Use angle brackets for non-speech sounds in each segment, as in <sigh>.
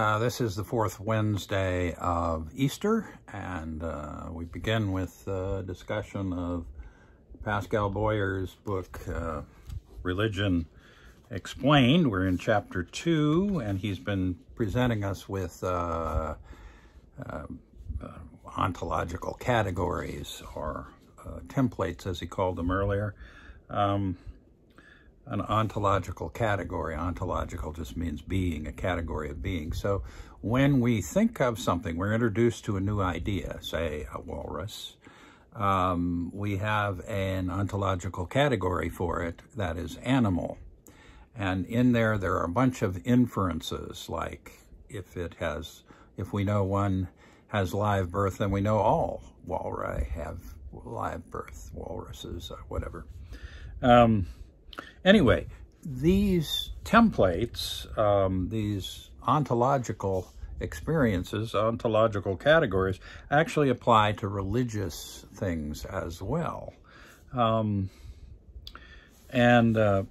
Uh, this is the fourth Wednesday of Easter, and uh, we begin with a discussion of Pascal Boyer's book, uh, Religion Explained. We're in chapter two, and he's been presenting us with uh, uh, uh, ontological categories or templates, as he called them earlier. Um, an ontological category. Ontological just means being, a category of being. So when we think of something, we're introduced to a new idea, say a walrus, um, we have an ontological category for it that is animal. And in there, there are a bunch of inferences, like if it has, if we know one has live birth, then we know all walrus have live birth, walruses, whatever. Um, Anyway, these templates, um, these ontological experiences, ontological categories, actually apply to religious things as well. Um, and uh,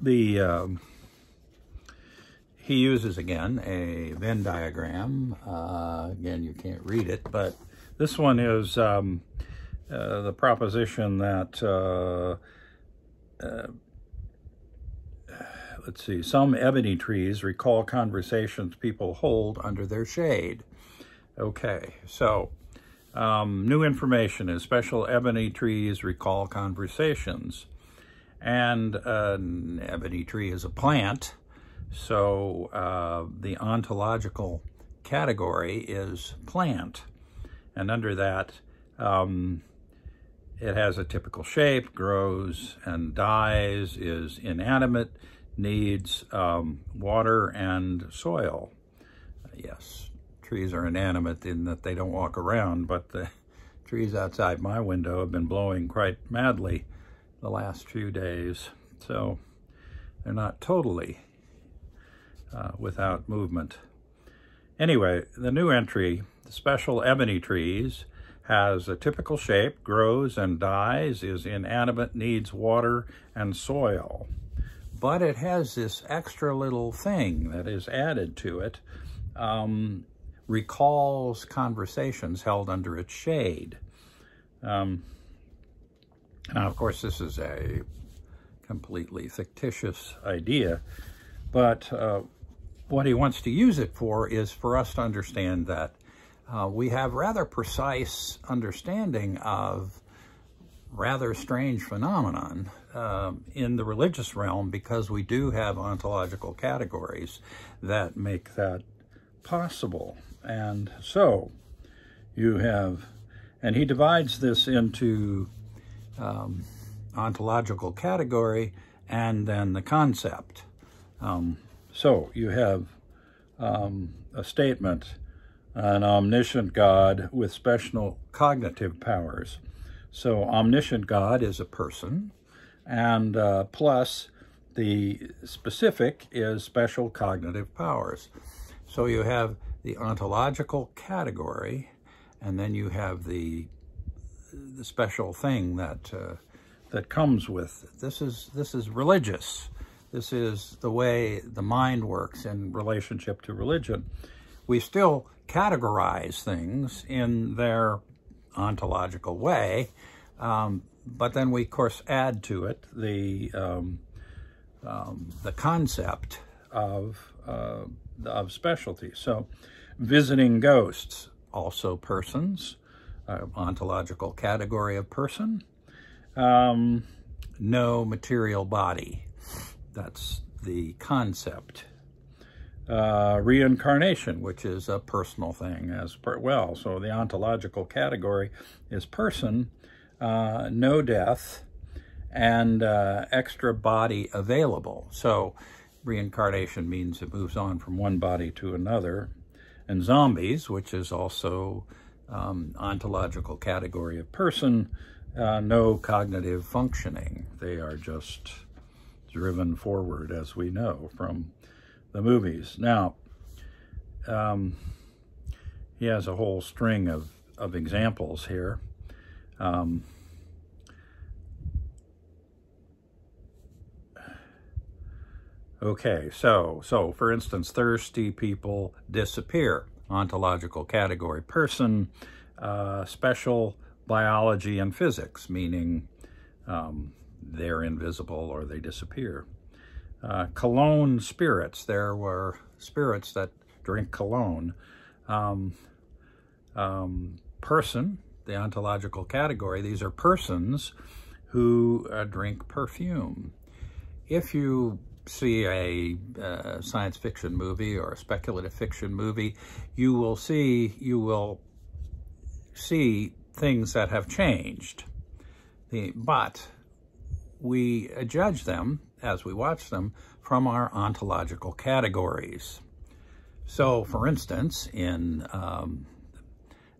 the um, he uses again a Venn diagram. Uh, again, you can't read it, but this one is um, uh, the proposition that, uh, uh, let's see, some ebony trees recall conversations people hold under their shade. Okay, so um, new information is special ebony trees recall conversations. And an ebony tree is a plant, so uh, the ontological category is plant. And under that, um, it has a typical shape, grows and dies, is inanimate, needs um, water and soil. yes, trees are inanimate in that they don't walk around, but the <laughs> trees outside my window have been blowing quite madly the last few days. So they're not totally uh, without movement. Anyway, the new entry, the special ebony trees, has a typical shape, grows and dies, is inanimate, needs water and soil. But it has this extra little thing that is added to it, um, recalls conversations held under its shade. Um, now, of course, this is a completely fictitious idea, but uh, what he wants to use it for is for us to understand that uh, we have rather precise understanding of rather strange phenomenon uh, in the religious realm because we do have ontological categories that make that possible. And so you have, and he divides this into um, ontological category and then the concept. Um, so you have um, a statement an omniscient God with special cognitive powers. So omniscient God is a person, and uh, plus the specific is special cognitive powers. So you have the ontological category, and then you have the the special thing that uh, that comes with it. This is this is religious. This is the way the mind works in relationship to religion. We still categorize things in their ontological way, um, but then we, of course, add to it the um, um, the concept of uh, of specialty. So, visiting ghosts, also persons, uh, ontological category of person. Um, no material body. That's the concept uh, reincarnation, which is a personal thing as per, well. So the ontological category is person, uh, no death, and uh, extra body available. So reincarnation means it moves on from one body to another. And zombies, which is also um, ontological category of person, uh, no cognitive functioning. They are just driven forward, as we know, from the movies. Now, um, he has a whole string of, of examples here. Um, Okay, so, so for instance, thirsty people disappear. Ontological category, person, uh, special biology and physics, meaning um, they're invisible or they disappear. Uh, cologne spirits, there were spirits that drink cologne. Um, um, person, the ontological category, these are persons who uh, drink perfume. If you see a uh, science fiction movie or a speculative fiction movie, you will see you will see things that have changed. The, but we judge them as we watch them from our ontological categories. So, for instance, in um,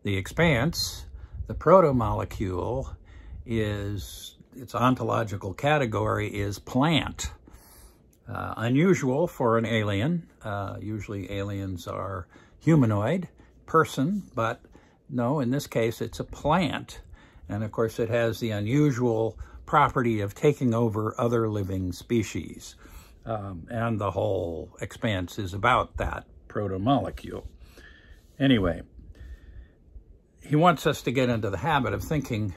the expanse, the protomolecule is, its ontological category is plant. Uh, unusual for an alien. Uh, usually aliens are humanoid, person, but no, in this case it's a plant. And of course it has the unusual property of taking over other living species. Um, and the whole expanse is about that protomolecule. Anyway, he wants us to get into the habit of thinking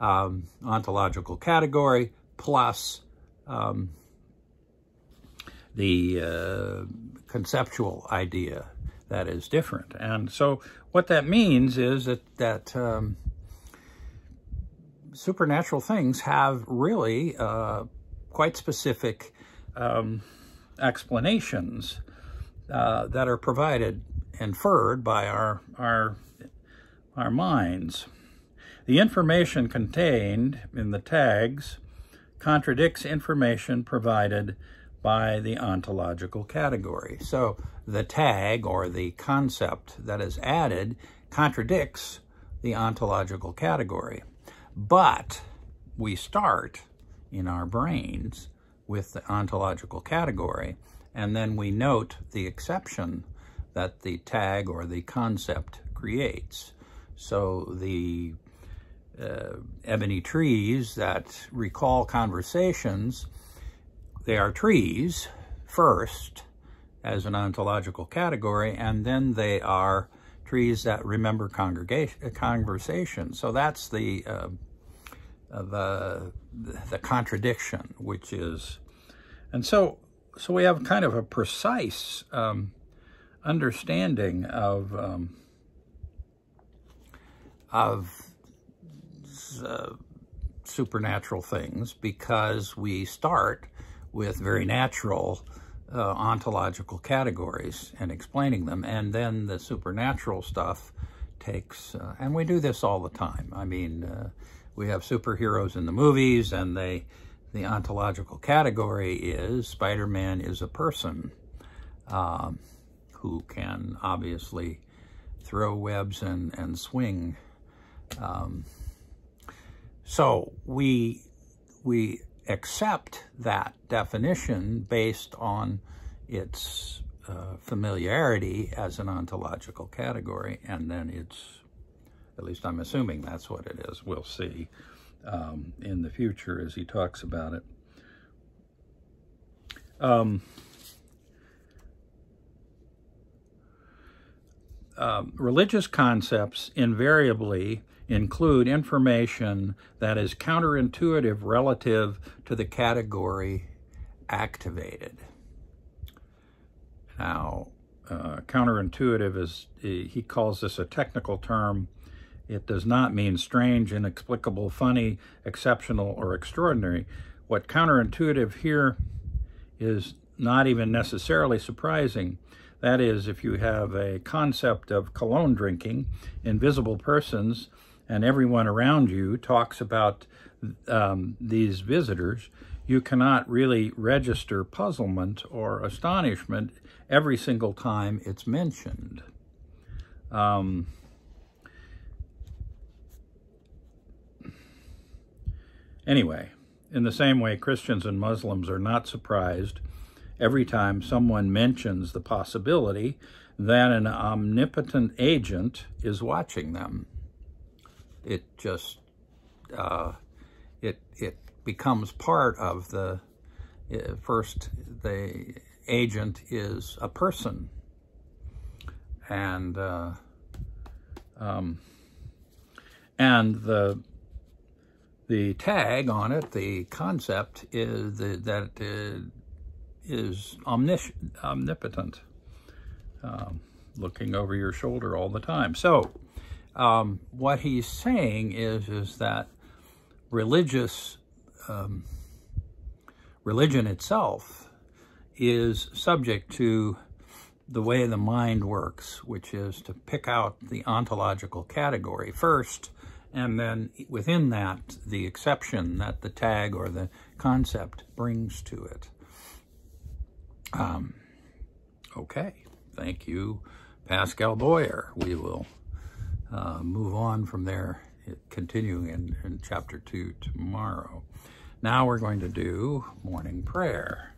um, ontological category plus um, the uh, conceptual idea that is different. And so what that means is that, that um, supernatural things have really uh, quite specific um, explanations uh, that are provided, inferred by our, our, our minds. The information contained in the tags contradicts information provided by the ontological category. So the tag or the concept that is added contradicts the ontological category. But we start in our brains with the ontological category, and then we note the exception that the tag or the concept creates. So the uh, ebony trees that recall conversations they are trees first as an ontological category, and then they are trees that remember congregation conversation. So that's the, uh, the, the contradiction, which is, and so, so we have kind of a precise um, understanding of, um, of uh, supernatural things because we start with very natural uh, ontological categories and explaining them. And then the supernatural stuff takes, uh, and we do this all the time. I mean, uh, we have superheroes in the movies and they, the ontological category is Spider-Man is a person um, who can obviously throw webs and, and swing. Um, so we, we accept that definition based on its uh, familiarity as an ontological category, and then it's, at least I'm assuming that's what it is. We'll see um, in the future as he talks about it. Um, um, religious concepts invariably include information that is counterintuitive relative to the category activated. Now, uh, counterintuitive is, he calls this a technical term. It does not mean strange, inexplicable, funny, exceptional, or extraordinary. What counterintuitive here is not even necessarily surprising. That is, if you have a concept of cologne drinking, invisible persons, and everyone around you talks about um, these visitors, you cannot really register puzzlement or astonishment every single time it's mentioned. Um, anyway, in the same way, Christians and Muslims are not surprised every time someone mentions the possibility that an omnipotent agent is watching them it just uh, it it becomes part of the uh, first, the agent is a person. And, uh, um, and the, the tag on it, the concept is that uh, is omnipotent, um, looking over your shoulder all the time. So, um, what he's saying is is that religious um, religion itself is subject to the way the mind works, which is to pick out the ontological category first, and then within that, the exception that the tag or the concept brings to it. Um, okay, thank you, Pascal Boyer. We will uh, move on from there, continuing in, in chapter 2 tomorrow. Now we're going to do morning prayer,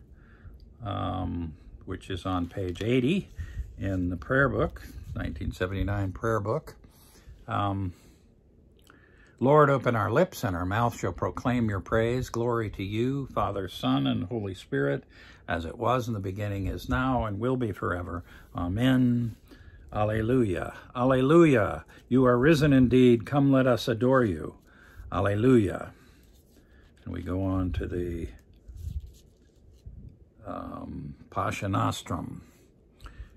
um, which is on page 80 in the prayer book, 1979 prayer book. Um, Lord, open our lips, and our mouth shall proclaim your praise. Glory to you, Father, Son, and Holy Spirit, as it was in the beginning, is now, and will be forever. Amen. Alleluia. Alleluia. You are risen indeed. Come, let us adore you. Alleluia. And we go on to the um, Pascha Nostrum,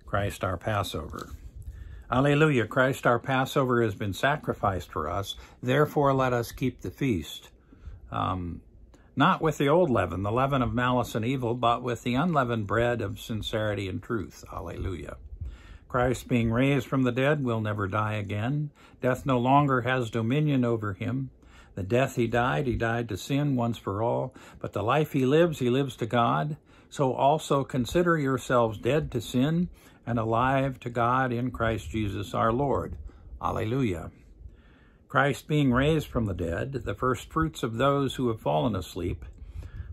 Christ our Passover. Alleluia, Christ our Passover has been sacrificed for us, therefore let us keep the feast. Um, not with the old leaven, the leaven of malice and evil, but with the unleavened bread of sincerity and truth. Alleluia. Christ being raised from the dead will never die again. Death no longer has dominion over him. The death he died, he died to sin once for all, but the life he lives, he lives to God. So also consider yourselves dead to sin and alive to God in Christ Jesus our Lord. Alleluia. Christ being raised from the dead, the first fruits of those who have fallen asleep.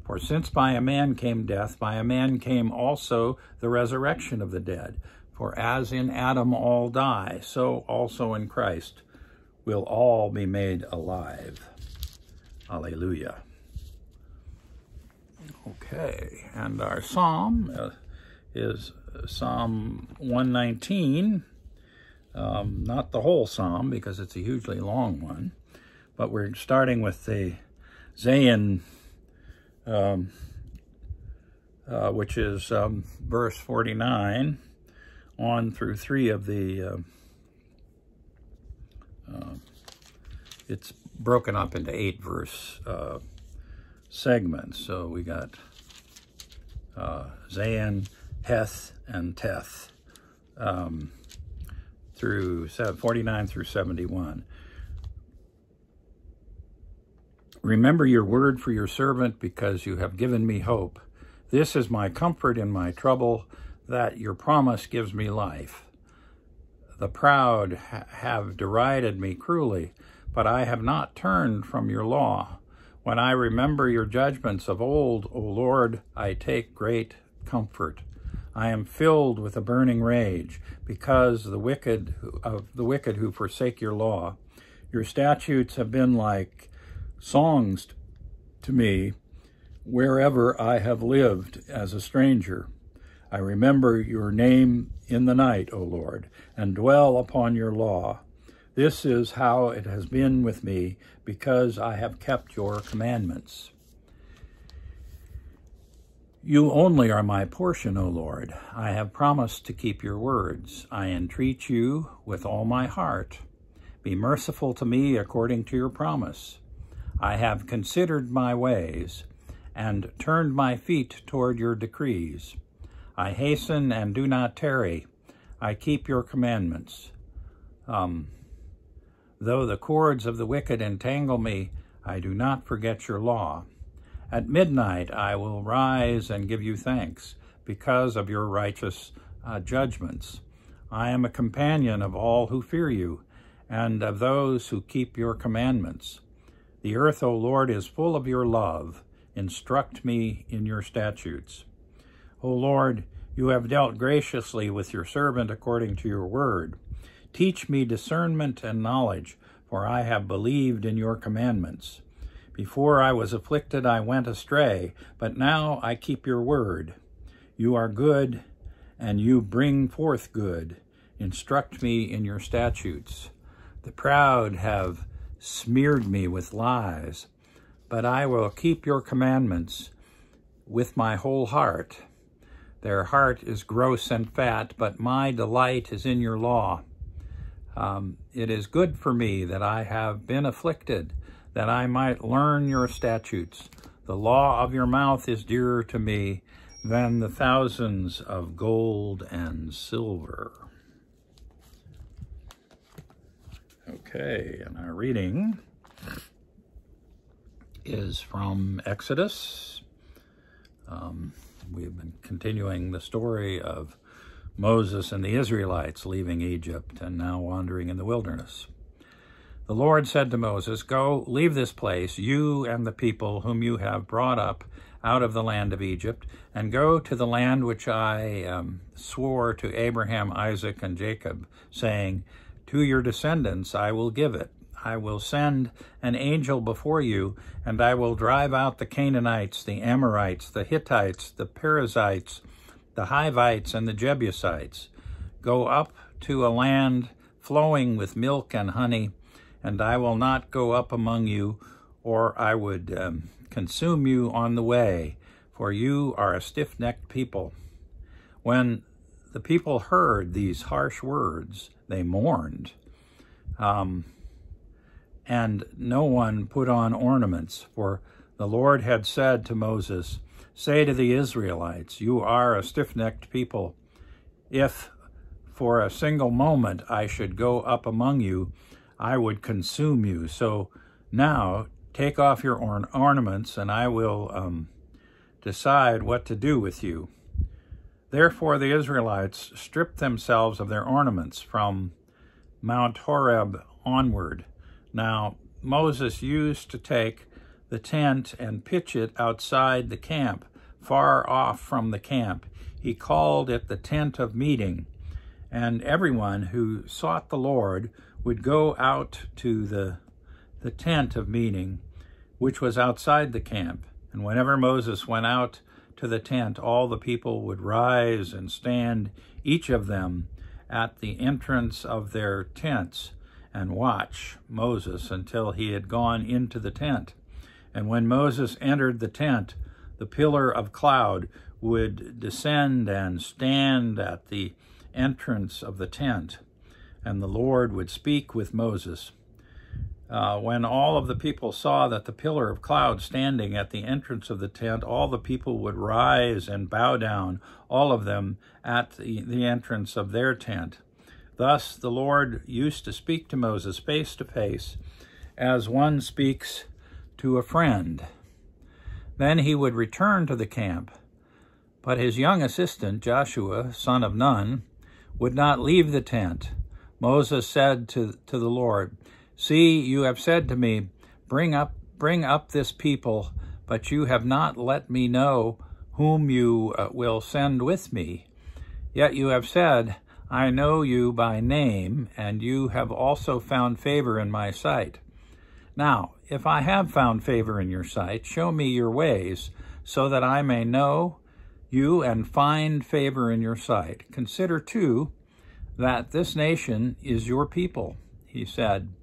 For since by a man came death, by a man came also the resurrection of the dead. For as in Adam all die, so also in Christ will all be made alive. Alleluia. Okay, and our psalm uh, is Psalm 119. Um, not the whole psalm because it's a hugely long one, but we're starting with the Zayin, um, uh, which is um, verse 49 on through three of the. Uh, uh, it's broken up into eight verse uh, segments. So we got uh, Zayin, Heth, and Teth um, through 49 through 71. Remember your word for your servant because you have given me hope. This is my comfort in my trouble, that your promise gives me life. The proud ha have derided me cruelly, but I have not turned from your law. When I remember your judgments of old, O Lord, I take great comfort. I am filled with a burning rage because the wicked of the wicked who forsake your law. Your statutes have been like songs to me wherever I have lived as a stranger. I remember your name in the night, O Lord, and dwell upon your law. This is how it has been with me, because I have kept your commandments. You only are my portion, O Lord. I have promised to keep your words. I entreat you with all my heart. Be merciful to me according to your promise. I have considered my ways and turned my feet toward your decrees. I hasten and do not tarry. I keep your commandments. Um, Though the cords of the wicked entangle me, I do not forget your law. At midnight I will rise and give you thanks because of your righteous uh, judgments. I am a companion of all who fear you and of those who keep your commandments. The earth, O Lord, is full of your love. Instruct me in your statutes. O Lord, you have dealt graciously with your servant according to your word. Teach me discernment and knowledge, for I have believed in your commandments. Before I was afflicted, I went astray, but now I keep your word. You are good, and you bring forth good. Instruct me in your statutes. The proud have smeared me with lies, but I will keep your commandments with my whole heart. Their heart is gross and fat, but my delight is in your law. Um, it is good for me that I have been afflicted, that I might learn your statutes. The law of your mouth is dearer to me than the thousands of gold and silver. Okay, and our reading is from Exodus. Um, we've been continuing the story of Moses and the Israelites leaving Egypt and now wandering in the wilderness. The Lord said to Moses, Go, leave this place, you and the people whom you have brought up out of the land of Egypt, and go to the land which I um, swore to Abraham, Isaac, and Jacob, saying, To your descendants I will give it. I will send an angel before you, and I will drive out the Canaanites, the Amorites, the Hittites, the Perizzites, the Hivites, and the Jebusites. Go up to a land flowing with milk and honey, and I will not go up among you, or I would um, consume you on the way, for you are a stiff-necked people. When the people heard these harsh words, they mourned. Um, and no one put on ornaments, for the Lord had said to Moses, Say to the Israelites, You are a stiff-necked people. If for a single moment I should go up among you, I would consume you. So now take off your or ornaments, and I will um, decide what to do with you. Therefore the Israelites stripped themselves of their ornaments from Mount Horeb onward. Now Moses used to take the tent and pitch it outside the camp, far off from the camp. He called it the tent of meeting, and everyone who sought the Lord would go out to the, the tent of meeting, which was outside the camp. And whenever Moses went out to the tent, all the people would rise and stand, each of them at the entrance of their tents, and watch Moses until he had gone into the tent. And when Moses entered the tent, the pillar of cloud would descend and stand at the entrance of the tent and the Lord would speak with Moses. Uh, when all of the people saw that the pillar of cloud standing at the entrance of the tent, all the people would rise and bow down, all of them at the, the entrance of their tent. Thus the Lord used to speak to Moses face to face, as one speaks to a friend. Then he would return to the camp. But his young assistant, Joshua, son of Nun, would not leave the tent Moses said to, to the Lord, See, you have said to me, Bring up, bring up this people, but you have not let me know whom you uh, will send with me. Yet you have said, I know you by name, and you have also found favor in my sight. Now, if I have found favor in your sight, show me your ways, so that I may know you and find favor in your sight. Consider, too, that this nation is your people. He said,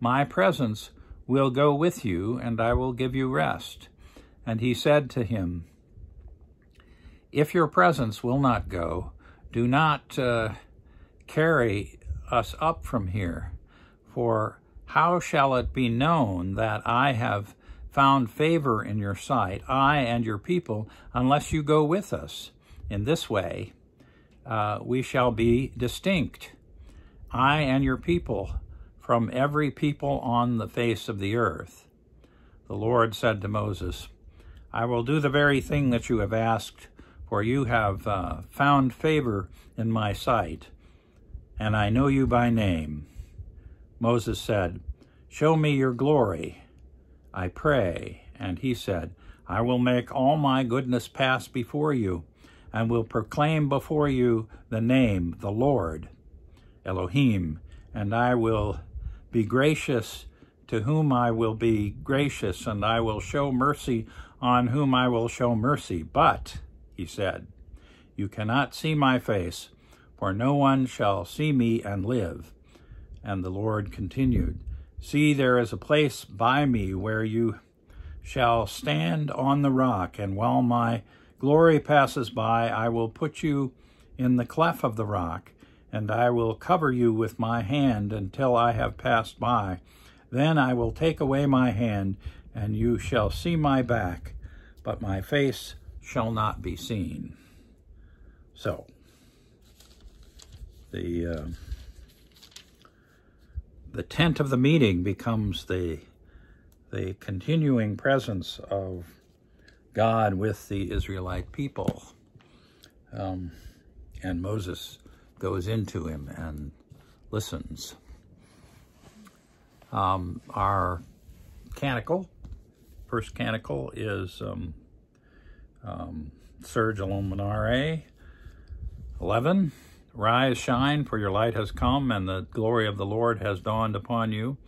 My presence will go with you, and I will give you rest. And he said to him, If your presence will not go, do not uh, carry us up from here. For how shall it be known that I have found favor in your sight, I and your people, unless you go with us? In this way, uh, we shall be distinct, I and your people, from every people on the face of the earth. The Lord said to Moses, I will do the very thing that you have asked, for you have uh, found favor in my sight, and I know you by name. Moses said, Show me your glory, I pray. And he said, I will make all my goodness pass before you, and will proclaim before you the name, the Lord, Elohim, and I will be gracious to whom I will be gracious, and I will show mercy on whom I will show mercy. But, he said, you cannot see my face, for no one shall see me and live. And the Lord continued, See, there is a place by me where you shall stand on the rock, and while my glory passes by, I will put you in the cleft of the rock, and I will cover you with my hand until I have passed by. Then I will take away my hand, and you shall see my back, but my face shall not be seen. So, the uh, the tent of the meeting becomes the the continuing presence of God with the Israelite people. Um, and Moses goes into him and listens. Um, our canticle, first canticle is um, um, Surge Illuminare 11. Rise, shine, for your light has come, and the glory of the Lord has dawned upon you.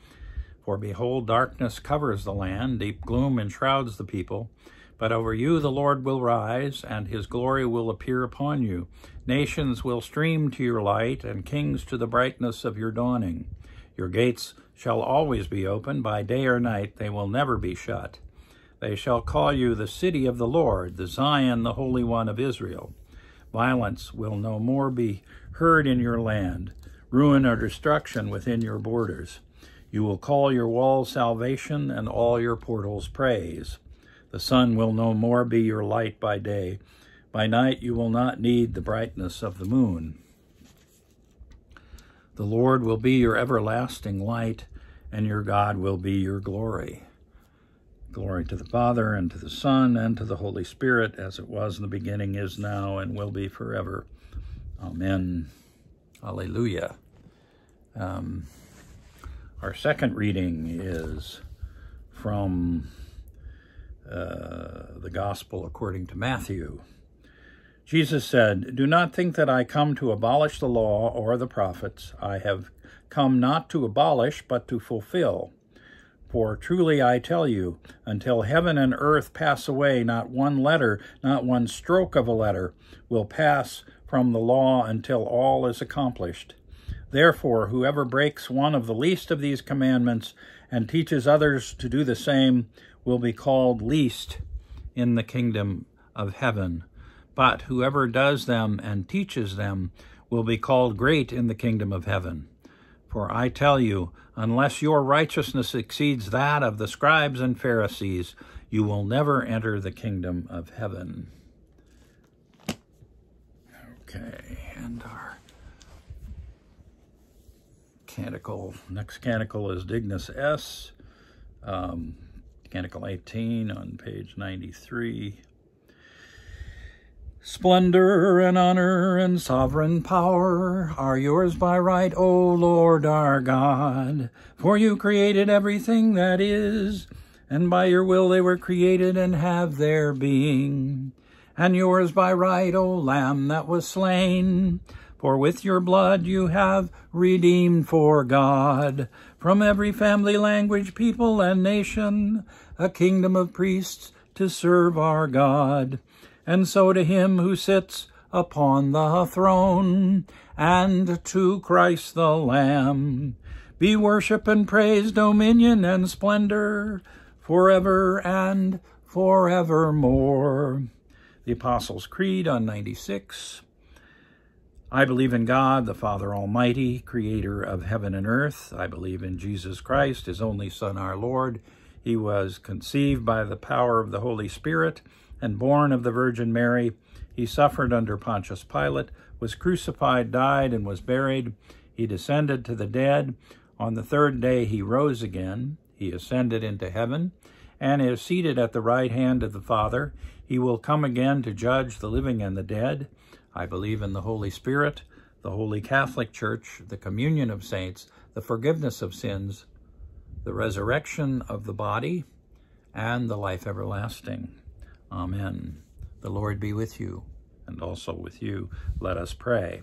For behold, darkness covers the land, deep gloom enshrouds the people. But over you the Lord will rise, and his glory will appear upon you. Nations will stream to your light, and kings to the brightness of your dawning. Your gates shall always be open, by day or night they will never be shut. They shall call you the city of the Lord, the Zion, the Holy One of Israel. Violence will no more be heard in your land, ruin or destruction within your borders. You will call your walls salvation and all your portals praise. The sun will no more be your light by day. By night you will not need the brightness of the moon. The Lord will be your everlasting light, and your God will be your glory. Glory to the Father, and to the Son, and to the Holy Spirit, as it was in the beginning, is now, and will be forever. Amen. Alleluia. Um, our second reading is from uh, the Gospel according to Matthew. Jesus said, Do not think that I come to abolish the law or the prophets. I have come not to abolish, but to fulfill. For truly I tell you, until heaven and earth pass away, not one letter, not one stroke of a letter, will pass from the law until all is accomplished. Therefore, whoever breaks one of the least of these commandments and teaches others to do the same will be called least in the kingdom of heaven. But whoever does them and teaches them will be called great in the kingdom of heaven. For I tell you, unless your righteousness exceeds that of the scribes and Pharisees, you will never enter the kingdom of heaven. Okay, and our canticle, next canticle is Dignus es, um, canticle 18 on page 93. Splendor and honor and sovereign power are yours by right, O Lord our God. For you created everything that is, and by your will they were created and have their being. And yours by right, O Lamb that was slain. For with your blood you have redeemed for God from every family, language, people, and nation a kingdom of priests to serve our God and so to him who sits upon the throne, and to Christ the Lamb, be worship and praise, dominion and splendor, forever and forevermore. The Apostles' Creed on 96. I believe in God, the Father Almighty, creator of heaven and earth. I believe in Jesus Christ, his only Son, our Lord. He was conceived by the power of the Holy Spirit and born of the Virgin Mary. He suffered under Pontius Pilate, was crucified, died, and was buried. He descended to the dead. On the third day he rose again. He ascended into heaven and is seated at the right hand of the Father. He will come again to judge the living and the dead. I believe in the Holy Spirit, the Holy Catholic Church, the communion of saints, the forgiveness of sins, the resurrection of the body, and the life everlasting. Amen. The Lord be with you, and also with you. Let us pray.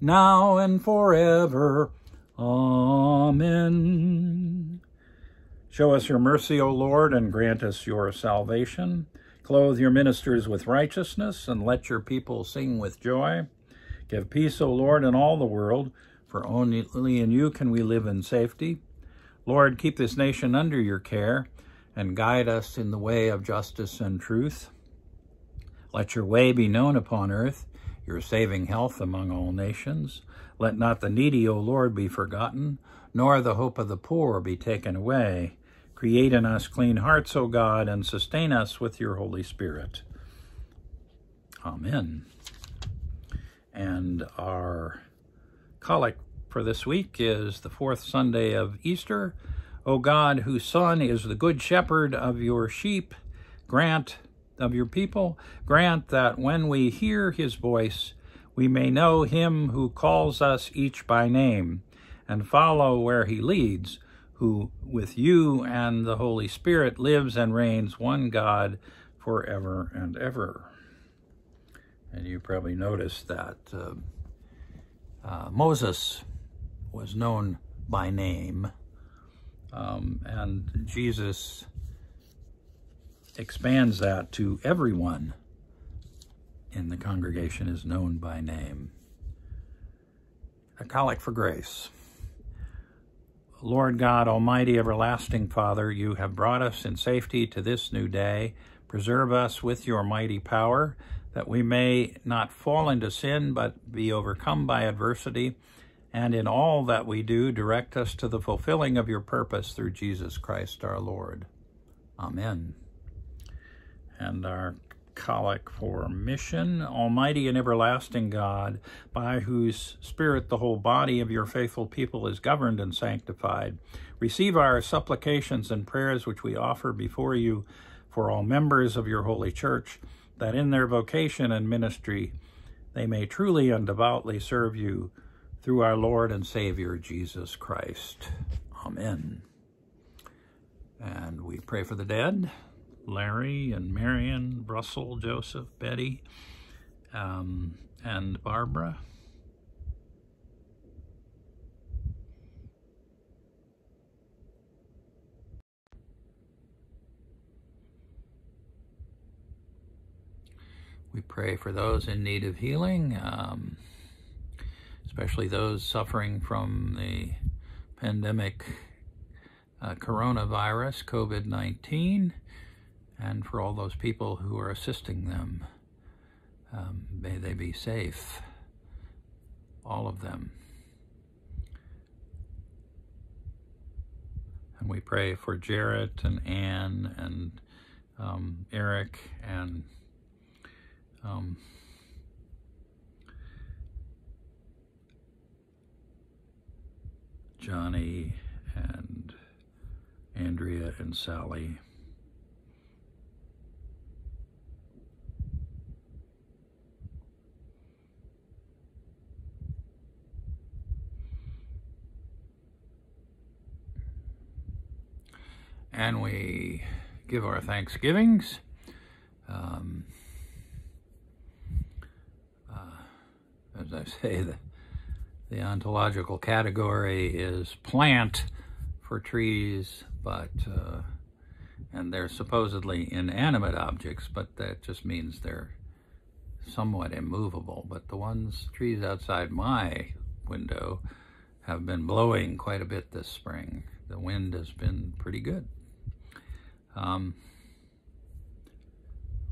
now and forever. Amen. Show us your mercy, O Lord, and grant us your salvation. Clothe your ministers with righteousness, and let your people sing with joy. Give peace, O Lord, in all the world, for only in you can we live in safety. Lord, keep this nation under your care, and guide us in the way of justice and truth. Let your way be known upon earth, your saving health among all nations. Let not the needy, O Lord, be forgotten, nor the hope of the poor be taken away. Create in us clean hearts, O God, and sustain us with your Holy Spirit. Amen. And our collect for this week is the fourth Sunday of Easter. O God, whose Son is the good shepherd of your sheep, grant of your people, grant that when we hear his voice, we may know him who calls us each by name, and follow where he leads, who with you and the Holy Spirit lives and reigns one God forever and ever. And you probably noticed that uh, uh, Moses was known by name, um, and Jesus expands that to everyone in the congregation is known by name. A collect for grace. Lord God, Almighty, everlasting Father, you have brought us in safety to this new day. Preserve us with your mighty power, that we may not fall into sin, but be overcome by adversity. And in all that we do, direct us to the fulfilling of your purpose through Jesus Christ our Lord. Amen and our collect for mission, Almighty and everlasting God, by whose Spirit the whole body of your faithful people is governed and sanctified. Receive our supplications and prayers which we offer before you for all members of your holy church, that in their vocation and ministry they may truly and devoutly serve you through our Lord and Savior Jesus Christ. Amen. And we pray for the dead. Larry and Marion, Russell, Joseph, Betty, um, and Barbara. We pray for those in need of healing, um, especially those suffering from the pandemic uh, coronavirus, COVID-19 and for all those people who are assisting them. Um, may they be safe, all of them. And we pray for Jarrett and Anne and um, Eric and um, Johnny and Andrea and Sally. And we give our thanksgivings. Um, uh, as I say, the, the ontological category is plant for trees, but uh, and they're supposedly inanimate objects, but that just means they're somewhat immovable. But the ones, trees outside my window, have been blowing quite a bit this spring. The wind has been pretty good. Um,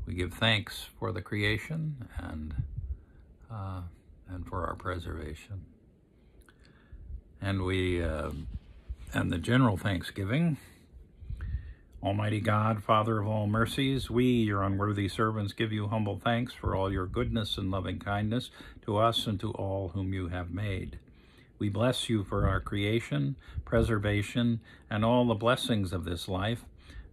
we give thanks for the creation and uh, and for our preservation. And we uh, and the general thanksgiving. Almighty God, Father of all mercies, we, your unworthy servants, give you humble thanks for all your goodness and loving kindness to us and to all whom you have made. We bless you for our creation, preservation, and all the blessings of this life,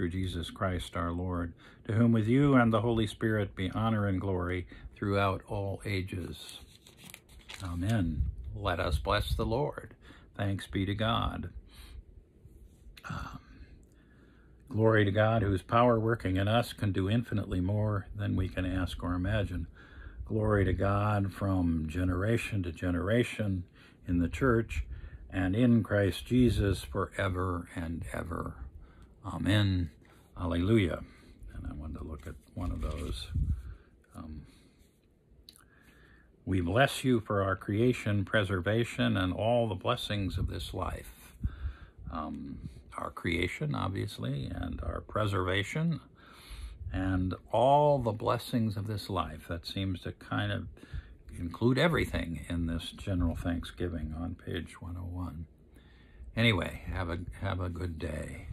through Jesus Christ our Lord to whom with you and the Holy Spirit be honor and glory throughout all ages amen let us bless the Lord thanks be to God um, Glory to God, whose power working in us can do infinitely more than we can ask or imagine. Glory to God from generation to generation in the church and in Christ Jesus forever and ever. Amen. Alleluia. And I wanted to look at one of those. Um, we bless you for our creation, preservation, and all the blessings of this life. Um, our creation, obviously, and our preservation, and all the blessings of this life. That seems to kind of include everything in this general thanksgiving on page 101. Anyway, have a have a good day.